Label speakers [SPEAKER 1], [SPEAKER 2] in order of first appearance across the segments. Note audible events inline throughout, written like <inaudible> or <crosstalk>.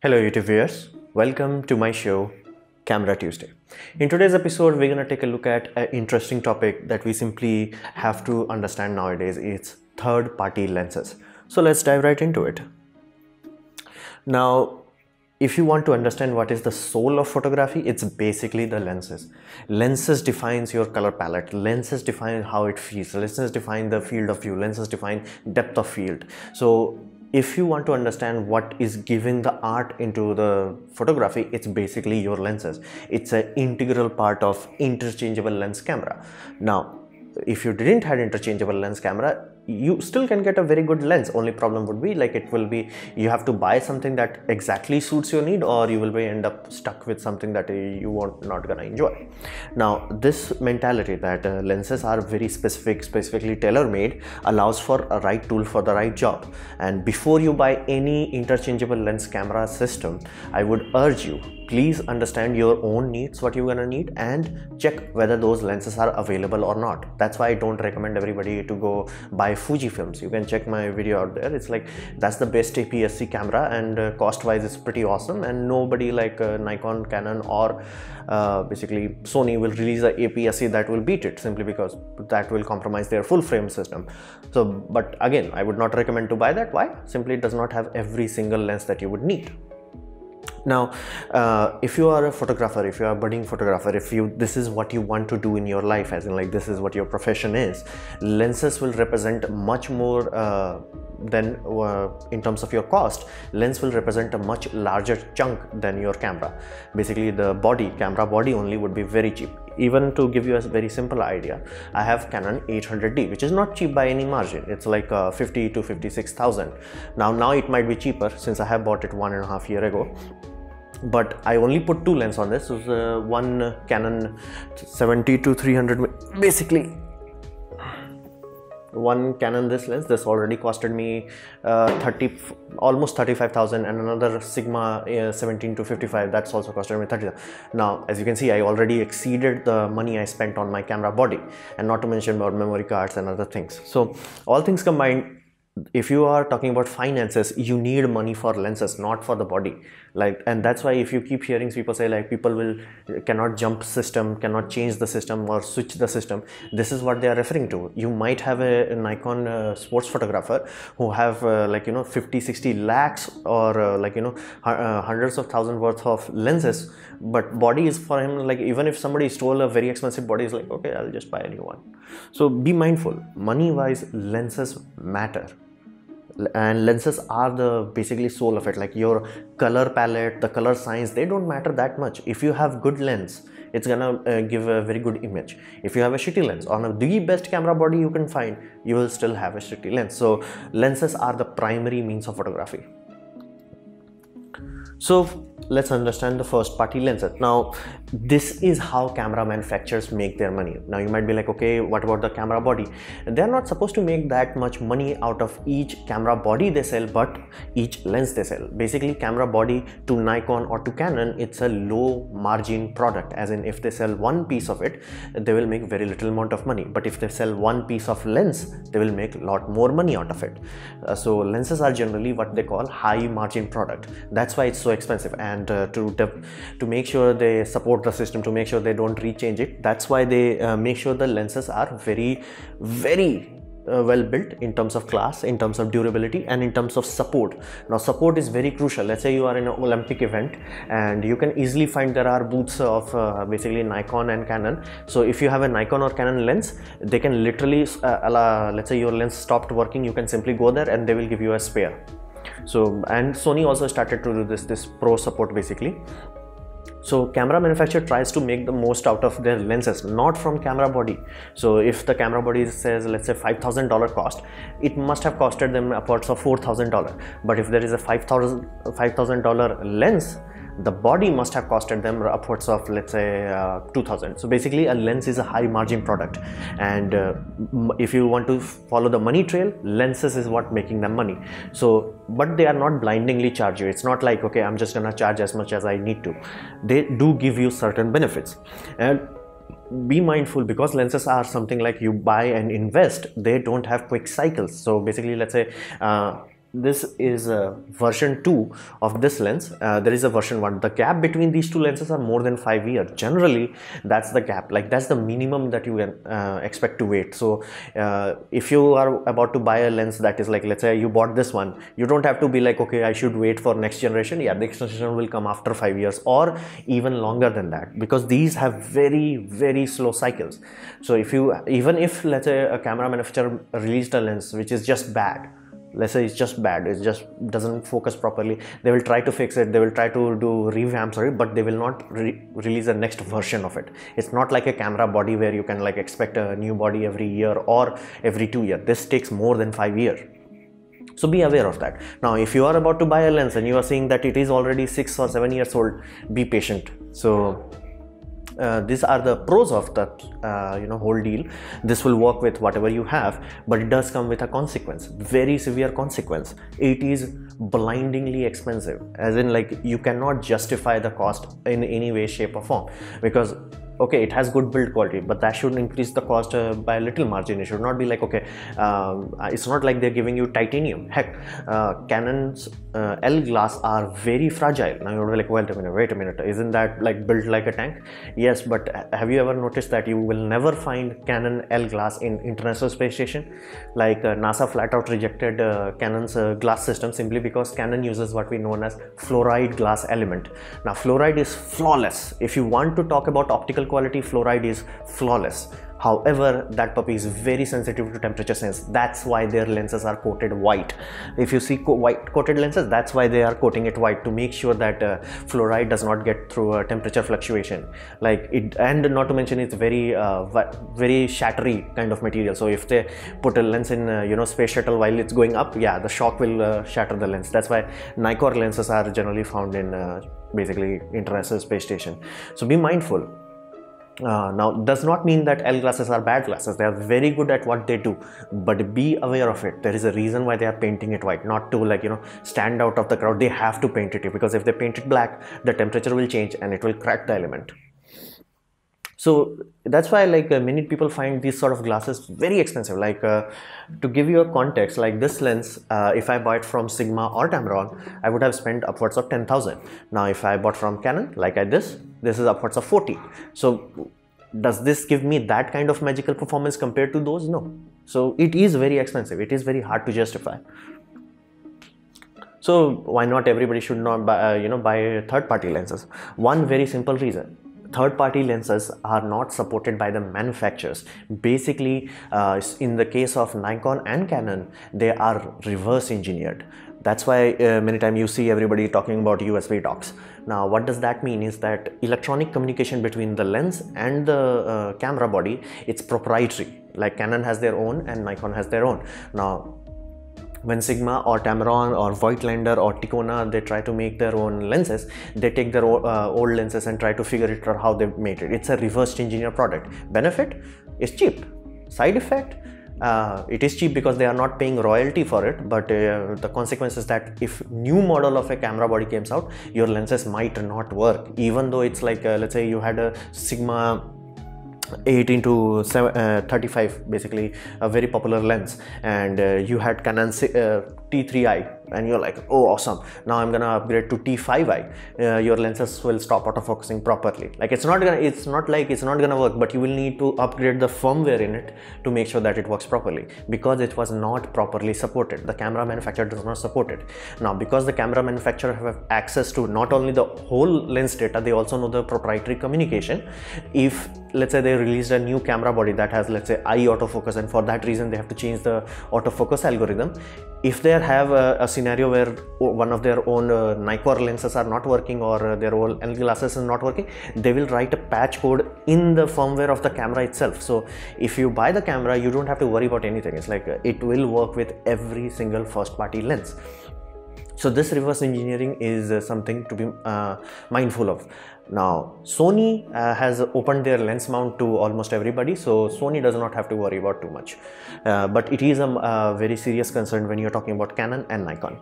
[SPEAKER 1] Hello YouTube viewers, welcome to my show Camera Tuesday. In today's episode, we're going to take a look at an interesting topic that we simply have to understand nowadays. It's third party lenses. So let's dive right into it. Now, if you want to understand what is the soul of photography it's basically the lenses lenses defines your color palette lenses define how it feels lenses define the field of view lenses define depth of field so if you want to understand what is giving the art into the photography it's basically your lenses. It's an integral part of interchangeable lens camera. Now if you didn't had interchangeable lens camera you still can get a very good lens. Only problem would be like it will be you have to buy something that exactly suits your need or you will be end up stuck with something that you are not gonna enjoy. Now this mentality that uh, lenses are very specific specifically tailor made allows for a right tool for the right job. And before you buy any interchangeable lens camera system i would urge you please understand your own needs what you're gonna need and check whether those lenses are available or not. That's why i don't recommend everybody to go buy fujifilms you can check my video out there. It's like that's the best aps-c camera and uh, cost wise it's pretty awesome. And nobody like uh, nikon canon or uh, basically sony will release a aps-c that will beat it simply because that will compromise their full frame system. So but again i would not recommend to buy that. Why? Simply it does not have every single lens that you would need now uh, if you are a photographer if you are a budding photographer if you this is what you want to do in your life as in like this is what your profession is lenses will represent much more uh, than uh, in terms of your cost. Lens will represent a much larger chunk than your camera. Basically the body camera body only would be very cheap even to give you a very simple idea i have canon 800d which is not cheap by any margin it's like uh, 50 to 56000 now now it might be cheaper since i have bought it one and a half year ago but I only put two lens on this. So uh, one Canon 70 to 300 basically one Canon this lens this already costed me uh, 30 almost 35,000 and another Sigma uh, 17 to 55 that's also costed me 30 now as you can see I already exceeded the money I spent on my camera body and not to mention about memory cards and other things. So all things combined if you are talking about finances you need money for lenses not for the body. Like and that's why if you keep hearing people say like people will cannot jump system cannot change the system or switch the system this is what they are referring to. You might have a, nikon uh, sports photographer who have uh, like you know 50 60 lakhs or uh, like you know uh, hundreds of thousands worth of lenses but body is for him like even if somebody stole a very expensive body is like okay i'll just buy a new one. So be mindful. Money wise lenses matter and lenses are the basically soul of it. Like your color palette the color science they don't matter that much. If you have good lens it's gonna uh, give a very good image. If you have a shitty lens on a, the best camera body you can find you will still have a shitty lens. So lenses are the primary means of photography so let's understand the first party lenses. Now this is how camera manufacturers make their money. Now you might be like okay what about the camera body? They're not supposed to make that much money out of each camera body they sell but each lens they sell. Basically camera body to nikon or to canon it's a low margin product. As in if they sell one piece of it they will make very little amount of money. But if they sell one piece of lens they will make a lot more money out of it. Uh, so lenses are generally what they call high margin product. That's why it's so expensive. And uh, to to make sure they support the system to make sure they don't rechange it that's why they uh, make sure the lenses are very very uh, well built in terms of class in terms of durability and in terms of support. Now support is very crucial. Let's say you are in an olympic event and you can easily find there are booths of uh, basically nikon and canon. So if you have a nikon or canon lens they can literally uh, let's say your lens stopped working you can simply go there and they will give you a spare so and sony also started to do this this pro support basically. So camera manufacturer tries to make the most out of their lenses not from camera body. So if the camera body says let's say $5000 cost it must have costed them upwards of $4000 but if there is a $5000 $5000 lens the body must have costed them upwards of let's say uh, 2000 so basically a lens is a high margin product. And uh, if you want to follow the money trail lenses is what making them money. So but they are not blindingly charge you. It's not like okay i'm just gonna charge as much as i need to. They do give you certain benefits. And be mindful because lenses are something like you buy and invest they don't have quick cycles. So basically let's say uh, this is a version 2 of this lens. Uh, there is a version 1 the gap between these two lenses are more than 5 years. Generally that's the gap. Like that's the minimum that you can uh, expect to wait. So uh, if you are about to buy a lens that is like let's say you bought this one you don't have to be like okay i should wait for next generation. Yeah the next generation will come after 5 years or even longer than that because these have very very slow cycles. So if you even if let's say a camera manufacturer released a lens which is just bad let's say it's just bad it just doesn't focus properly. They will try to fix it they will try to do revamps or it but they will not re- release the next version of it. It's not like a camera body where you can like expect a new body every year or every two year. This takes more than five years so be aware of that. Now if you are about to buy a lens and you are seeing that it is already six or seven years old be patient. So uh, these are the pros of that uh, you know whole deal. This will work with whatever you have but it does come with a consequence very severe consequence. It is blindingly expensive as in like you cannot justify the cost in any way shape or form because okay it has good build quality but that should increase the cost uh, by a little margin. It should not be like okay um, it's not like they're giving you titanium. Heck uh, canon's uh, l glass are very fragile. Now you're like wait a minute wait a minute. Isn't that like built like a tank? Yes but have you ever noticed that you will never find canon l glass in international space station? Like uh, nasa flat out rejected uh, canon's uh, glass system simply because canon uses what we know as fluoride glass element. Now fluoride is flawless. If you want to talk about optical quality fluoride is flawless. However that puppy is very sensitive to temperature sense. That's why their lenses are coated white. If you see co white coated lenses that's why they are coating it white to make sure that uh, fluoride does not get through a temperature fluctuation. Like it and not to mention it's very uh, very shattery kind of material. So if they put a lens in uh, you know space shuttle while it's going up yeah the shock will uh, shatter the lens. That's why Nikkor lenses are generally found in uh, basically international space station. So be mindful uh, now does not mean that L glasses are bad glasses. They are very good at what they do. But be aware of it. There is a reason why they are painting it white. Not to like you know stand out of the crowd. They have to paint it because if they paint it black the temperature will change and it will crack the element so that's why like uh, many people find these sort of glasses very expensive. Like uh, to give you a context like this lens uh, if i bought from sigma or tamron i would have spent upwards of 10000 now if i bought from canon like I this this is upwards of 40 so does this give me that kind of magical performance compared to those? No. So it is very expensive. It is very hard to justify. So why not everybody should not buy uh, you know buy third party lenses? One very simple reason third party lenses are not supported by the manufacturers. Basically uh, in the case of nikon and canon they are reverse engineered. That's why uh, many times you see everybody talking about usb docks now what does that mean is that electronic communication between the lens and the uh, camera body it's proprietary. Like canon has their own and nikon has their own. Now when Sigma or Tamron or Voigtlander or Tokina they try to make their own lenses they take their uh, old lenses and try to figure it out how they made it. It's a reverse engineer product. Benefit? Is cheap. Side effect? Uh, it is cheap because they are not paying royalty for it but uh, the consequence is that if new model of a camera body comes out your lenses might not work. Even though it's like uh, let's say you had a sigma 18 to 7, uh, 35 basically a very popular lens. And uh, you had Canon uh, T3i and you're like oh awesome. Now i'm gonna upgrade to t5i uh, your lenses will stop autofocusing properly. Like it's not gonna it's not like it's not gonna work but you will need to upgrade the firmware in it to make sure that it works properly. Because it was not properly supported the camera manufacturer does not support it. Now because the camera manufacturer have access to not only the whole lens data they also know the proprietary communication. If let's say they released a new camera body that has let's say eye autofocus and for that reason they have to change the autofocus algorithm. If they have a, a scenario where one of their own uh, Nikkor lenses are not working or uh, their own glasses is not working they will write a patch code in the firmware of the camera itself. So if you buy the camera you don't have to worry about anything. It's like uh, it will work with every single first party lens so this reverse engineering is uh, something to be uh, mindful of. Now Sony uh, has opened their lens mount to almost everybody so Sony does not have to worry about too much. Uh, but it is a, a, very serious concern when you're talking about Canon and Nikon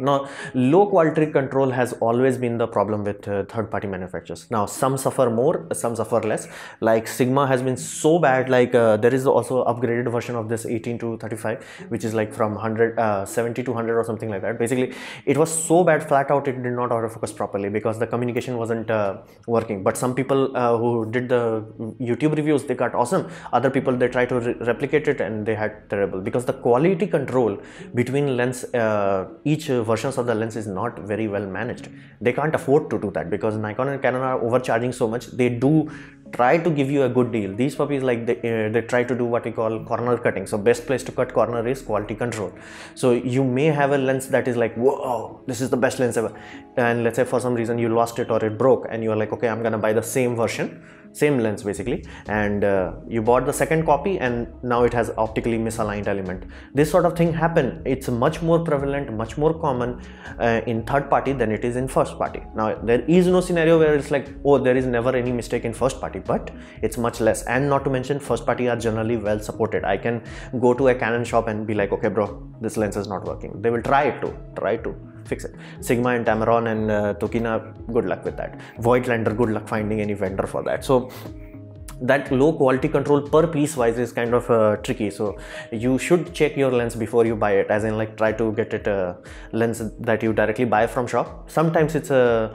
[SPEAKER 1] now low quality control has always been the problem with uh, third party manufacturers. Now some suffer more some suffer less. Like sigma has been so bad like uh, there is also upgraded version of this 18 to 35 which is like from 100 uh, 70 to 100 or something like that. Basically it was so bad flat out it did not autofocus properly because the communication wasn't uh, working. But some people uh, who did the youtube reviews they got awesome. Other people they try to re replicate it and they had terrible. Because the quality control between lens uh, each versions of the lens is not very well managed. They can't afford to do that because nikon and canon are overcharging so much. They do try to give you a good deal. These puppies like they, uh, they try to do what we call corner cutting. So best place to cut corner is quality control. So you may have a lens that is like whoa this is the best lens ever. And let's say for some reason you lost it or it broke and you're like okay i'm gonna buy the same version same lens basically. And uh, you bought the second copy and now it has optically misaligned element. This sort of thing happen. It's much more prevalent much more common uh, in third party than it is in first party. Now there is no scenario where it's like oh there is never any mistake in first party but it's much less and not to mention first party are generally well supported i can go to a canon shop and be like okay bro this lens is not working they will try to try to fix it. Sigma and Tamron and uh, Tokina, good luck with that. Voigtlander, good luck finding any vendor for that. So that low quality control per piece wise is kind of uh, tricky so you should check your lens before you buy it as in like try to get it a lens that you directly buy from shop sometimes it's a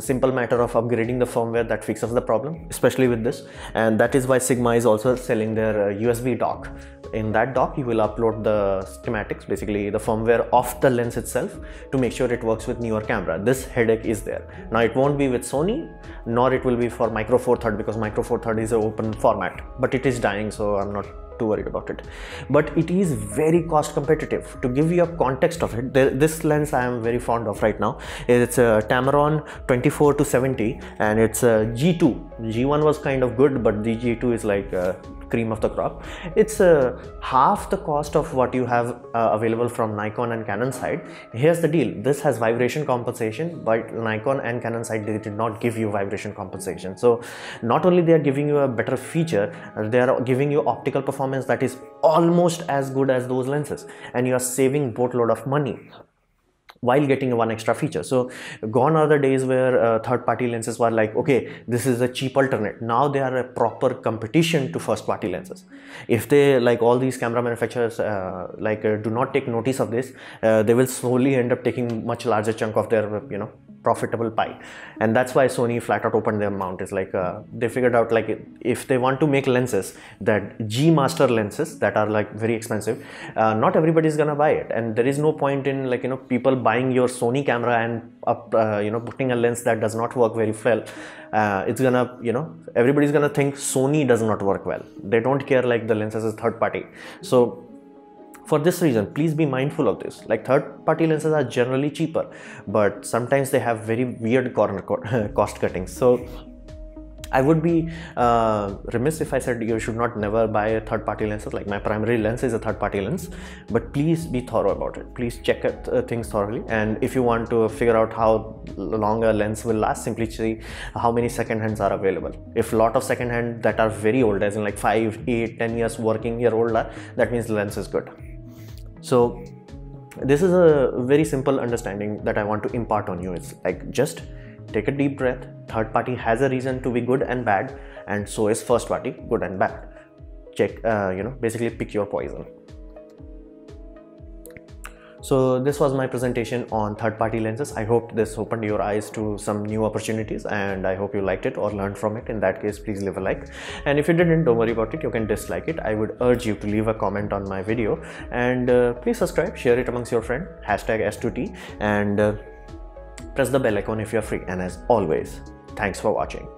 [SPEAKER 1] simple matter of upgrading the firmware that fixes the problem especially with this. And that is why sigma is also selling their uh, usb dock. In that dock you will upload the schematics basically the firmware of the lens itself to make sure it works with newer camera. This headache is there. Now it won't be with sony nor it will be for micro four third because micro four third is an open format but it is dying so i'm not too worried about it. But it is very cost competitive. To give you a context of it this lens i am very fond of right now it's a tamron 24 to 70 and it's a g2 g1 was kind of good but the g2 is like uh, cream of the crop. It's uh, half the cost of what you have uh, available from nikon and canon side. Here's the deal. This has vibration compensation but nikon and canon side they did not give you vibration compensation. So not only they are giving you a better feature they are giving you optical performance that is almost as good as those lenses. And you are saving boatload of money while getting one extra feature. So gone are the days where uh, third party lenses were like okay this is a cheap alternate. Now they are a proper competition to first party lenses. If they like all these camera manufacturers uh, like uh, do not take notice of this uh, they will slowly end up taking much larger chunk of their you know profitable pie. And that's why sony flat out opened their mount. Is like uh, they figured out like if they want to make lenses that g master lenses that are like very expensive uh, not everybody is gonna buy it. And there is no point in like you know people buying your sony camera and up uh, you know putting a lens that does not work very well. Uh, it's gonna you know everybody's gonna think sony does not work well. They don't care like the lenses is third party. So for this reason, please be mindful of this. Like third party lenses are generally cheaper, but sometimes they have very weird corner <laughs> cost cutting. So I would be uh, remiss if I said you should not never buy a third party lenses like my primary lens is a third party lens but please be thorough about it. Please check it, uh, things thoroughly. And if you want to figure out how long a lens will last simply see how many second hands are available. If a lot of second hand that are very old as in like 5 8 10 years working year old that means the lens is good so this is a very simple understanding that i want to impart on you. It's like just take a deep breath. Third party has a reason to be good and bad and so is first party good and bad. Check uh, you know basically pick your poison so this was my presentation on third-party lenses. I hope this opened your eyes to some new opportunities and I hope you liked it or learned from it. In that case, please leave a like. And if you didn't, don't worry about it. You can dislike it. I would urge you to leave a comment on my video and uh, please subscribe, share it amongst your friend, hashtag S2T and uh, press the bell icon if you're free. And as always, thanks for watching.